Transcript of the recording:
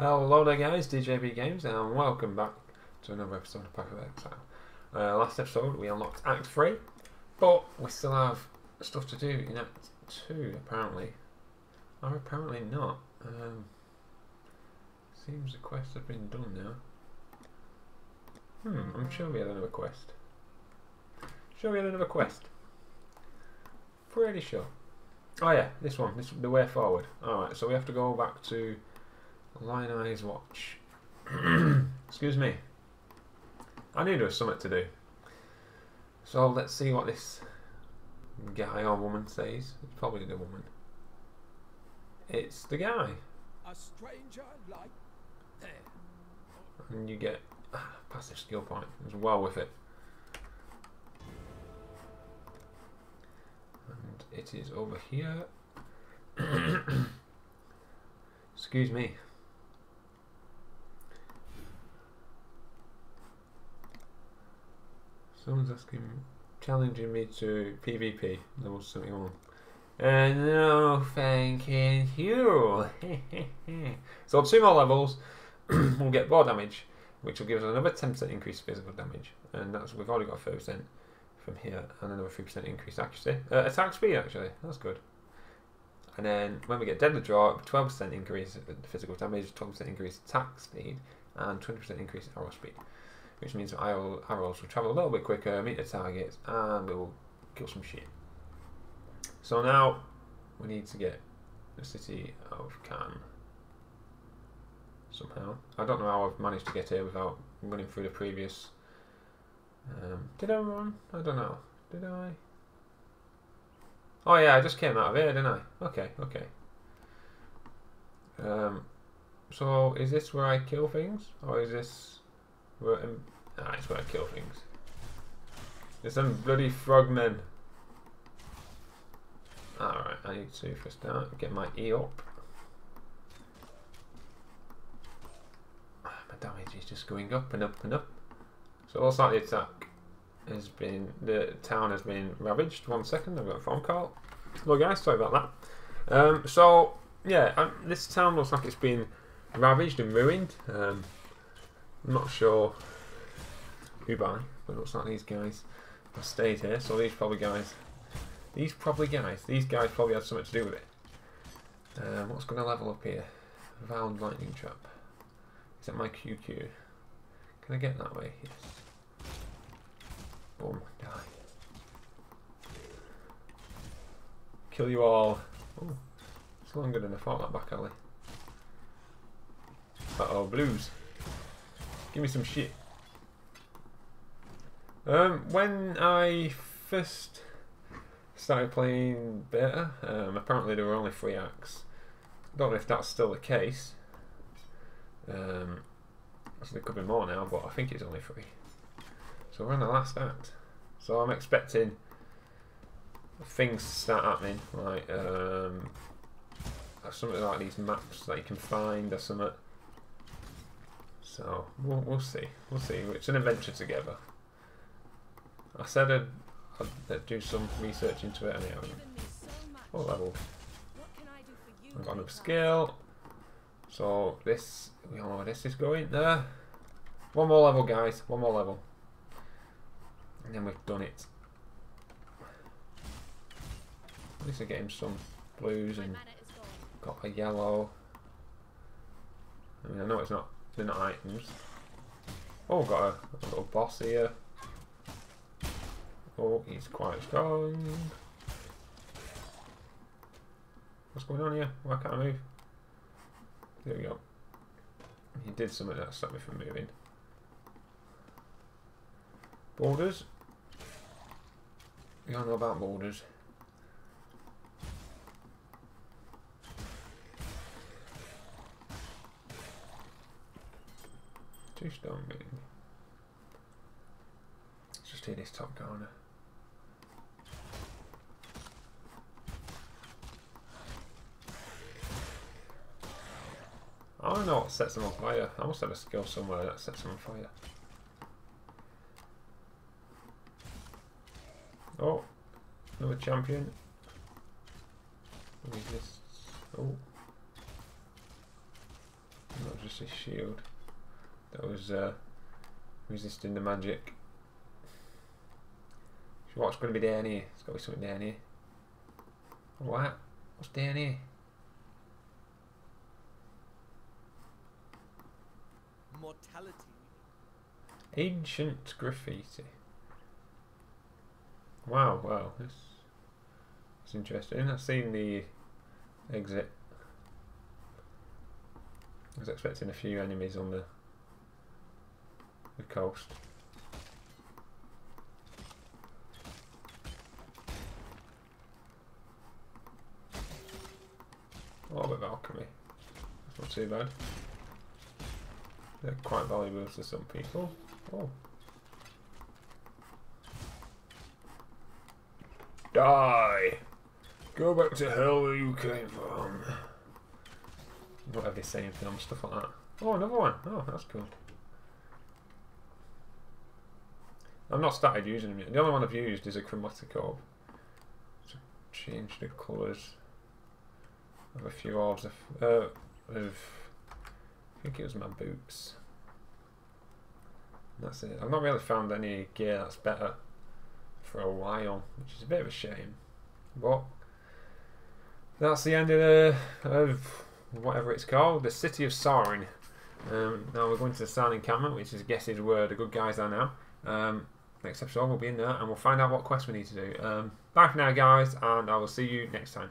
Hello there guys, DJB Gamez and welcome back to another episode of Path of Exile. Uh, last episode we unlocked Act 3, but we still have stuff to do in Act 2 apparently. Or apparently not. Um, seems the quest has been done now. Hmm, I'm sure we had another quest. Sure we had another quest. Pretty sure. Oh yeah, this one, this the way forward. Alright, so we have to go back to Lioneye's Watch. Excuse me. I knew there was something to do. So let's see what this guy or woman says. It's probably the woman. It's the guy. A stranger like there. And you get ah, passive skill point. It's well with it. And it is over here. Excuse me. Someone's asking, challenging me to PvP level 71. Uh, no, thank you. so two more levels, we'll get more damage, which will give us another 10% increase physical damage, and that's we've already got 30% from here, and another 3% increase accuracy. Uh, attack speed, actually, that's good. And then when we get deadly draw, 12% increase physical damage, 12% increase attack speed, and 20% increase arrow speed, which means arrow, arrows will travel a little bit quicker, meet the targets, and we will kill some shit. So now we need to get the city of Sarn somehow. I don't know how I've managed to get here without running through the previous. Um, did I run? I don't know. Did I? Oh yeah, I just came out of here, didn't I? Okay, okay. Um, so is this where I kill things, or is this where? Um, ah, it's where I kill things. There's some bloody frogmen. Alright, I need to for start get my E up. Ah, my damage is just going up and up and up. So looks like the attack has been the town has been ravaged. One second, I've got a phone call. Hello guys, sorry about that. Um, so yeah, um, this town looks like it's been ravaged and ruined. Um, I'm not sure who by, but it looks like these guys have stayed here. So these probably guys these probably guys, these guys probably had something to do with it. Um, what's going to level up here? Vowed lightning trap. Is that my QQ? Can I get that way? Yes. Boom, die. Kill you all. Oh, it's longer than I thought that back alley. Uh oh, blues. Give me some shit. Um, when I first started playing beta. Um, apparently there were only three acts. Don't know if that's still the case. Um, there could be more now, but I think it's only three. So we're on the last act. So I'm expecting things to start happening, like um, something like these maps that you can find or something. So we'll, we'll see. We'll see. It's an adventure together. I said I'd I'll do some research into it anyhow. What level? I've got enough skill. So this, we all know where this is going. There. One more level, guys. One more level. And then we've done it. At least I get him some blues and got a yellow. I mean, I know it's not, they're items. Oh, got a, a little boss here. Oh, he's quite strong. What's going on here? Why can't I move? There we go. He did something that stopped me from moving. Borders. We all know about borders. Two stone beam. Let's just hit this top corner. I don't know what sets them on fire. I must have a skill somewhere that sets them on fire. Oh, another champion. Oh. Not just a shield that was uh, resisting the magic. So what's going to be down here? There's got to be something down here. What? What's down here? Mortality. Ancient graffiti. Wow, wow, this is interesting. I've seen the exit. I was expecting a few enemies on the A little bit alchemy. That's not too bad. They're quite valuable to some people. Oh. Die! Go back to hell where you came from. Whatever they say in film, stuff like that. Oh, another one. Oh, that's cool. I've not started using them yet. The only one I've used is a chromatic orb. To change the colours of a few orbs of, uh, of I think it was my boots. That's it. I've not really found any gear that's better for a while, which is a bit of a shame. But that's the end of the of whatever it's called, the city of Sarn. Um, now we're going to the Sarn encampment, which is I guess is where the good guys are now. Um, next episode we'll be in there and we'll find out what quest we need to do. Um, bye for now, guys, and I will see you next time.